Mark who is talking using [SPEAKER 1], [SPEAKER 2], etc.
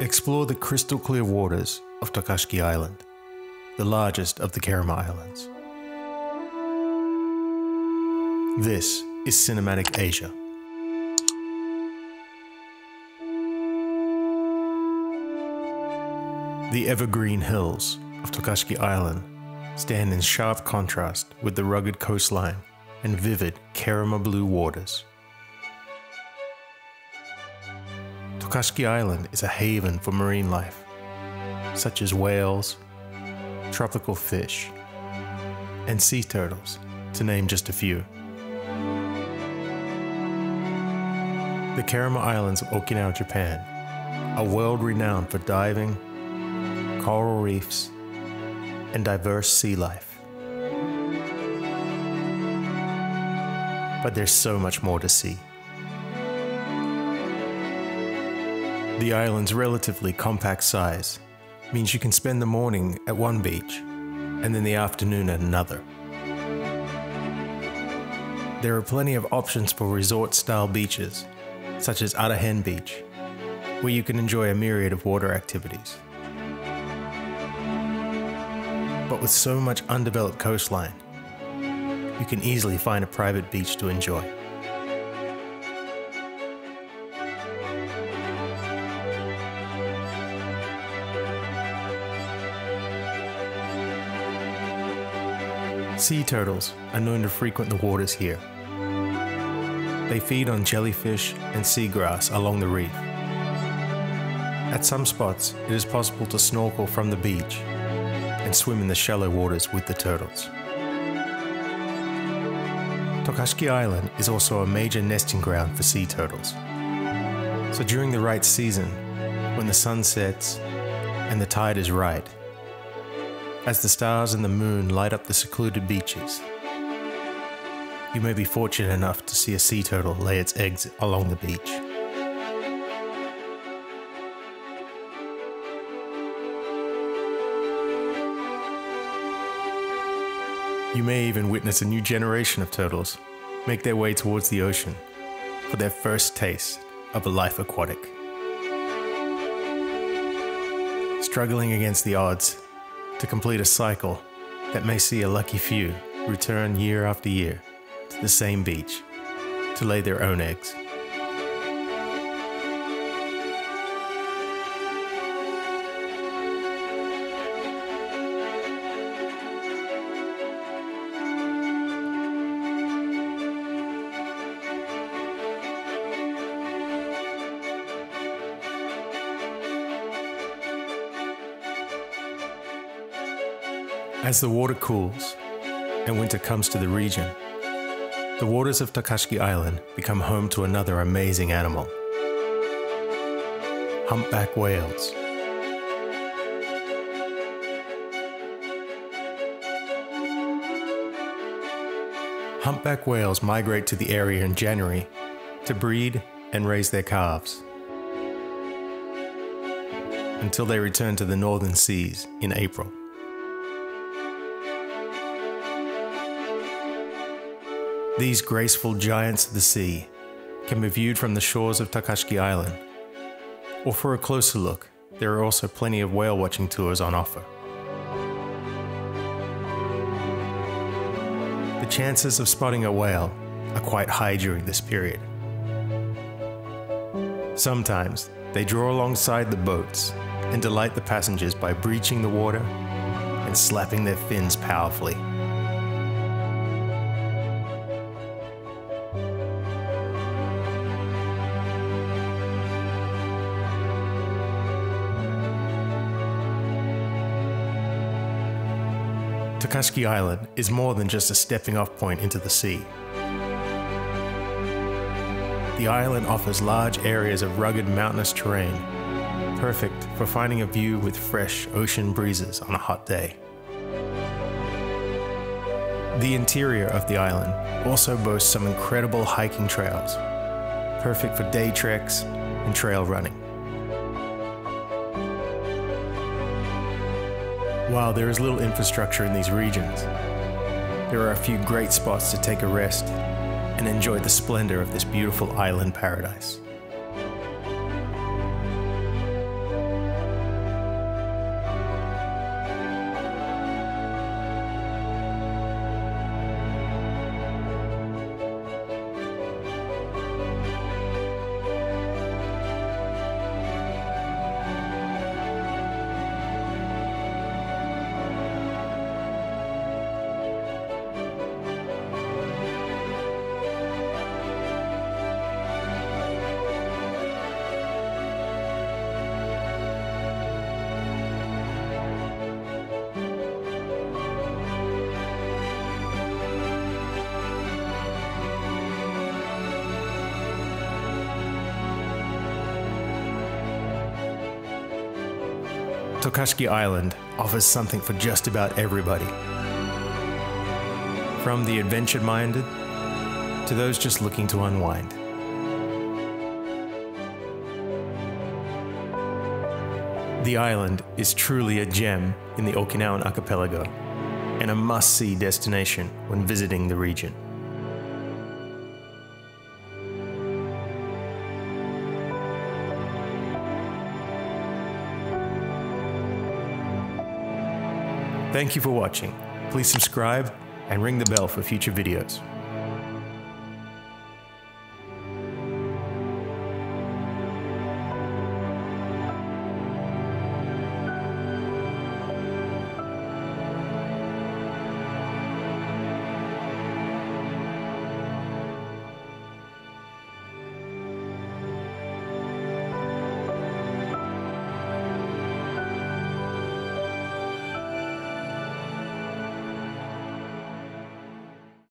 [SPEAKER 1] Explore the crystal clear waters of Tokashiki Island, the largest of the Kerama Islands. This is Cinematic Asia. The evergreen hills of Tokashiki Island stand in sharp contrast with the rugged coastline and vivid Kerama blue waters. Tokashiki Island is a haven for marine life, such as whales, tropical fish, and sea turtles, to name just a few. The Kerama Islands of Okinawa, Japan, are world renowned for diving, coral reefs, and diverse sea life. But there's so much more to see. The island's relatively compact size means you can spend the morning at one beach and then the afternoon at another. There are plenty of options for resort style beaches, such as Aharen Beach, where you can enjoy a myriad of water activities. But with so much undeveloped coastline, you can easily find a private beach to enjoy. Sea turtles are known to frequent the waters here. They feed on jellyfish and seagrass along the reef. At some spots, it is possible to snorkel from the beach and swim in the shallow waters with the turtles. Tokashiki Island is also a major nesting ground for sea turtles. So during the right season, when the sun sets and the tide is right, as the stars and the moon light up the secluded beaches. You may be fortunate enough to see a sea turtle lay its eggs along the beach. You may even witness a new generation of turtles make their way towards the ocean for their first taste of a life aquatic. Struggling against the odds, to complete a cycle that may see a lucky few return year after year to the same beach to lay their own eggs. As the water cools and winter comes to the region, the waters of Tokashiki Island become home to another amazing animal humpback whales. Humpback whales migrate to the area in January to breed and raise their calves until they return to the northern seas in April. These graceful giants of the sea can be viewed from the shores of Tokashiki Island. Or for a closer look, there are also plenty of whale watching tours on offer. The chances of spotting a whale are quite high during this period. Sometimes they draw alongside the boats and delight the passengers by breaching the water and slapping their fins powerfully. Tokashiki Island is more than just a stepping off point into the sea. The island offers large areas of rugged mountainous terrain, perfect for finding a view with fresh ocean breezes on a hot day. The interior of the island also boasts some incredible hiking trails, perfect for day treks and trail running. While there is little infrastructure in these regions, there are a few great spots to take a rest and enjoy the splendor of this beautiful island paradise. Tokashi Island offers something for just about everybody. From the adventure minded to those just looking to unwind. The island is truly a gem in the Okinawan archipelago and a must see destination when visiting the region. Thank you for watching. Please subscribe and ring the bell for future videos.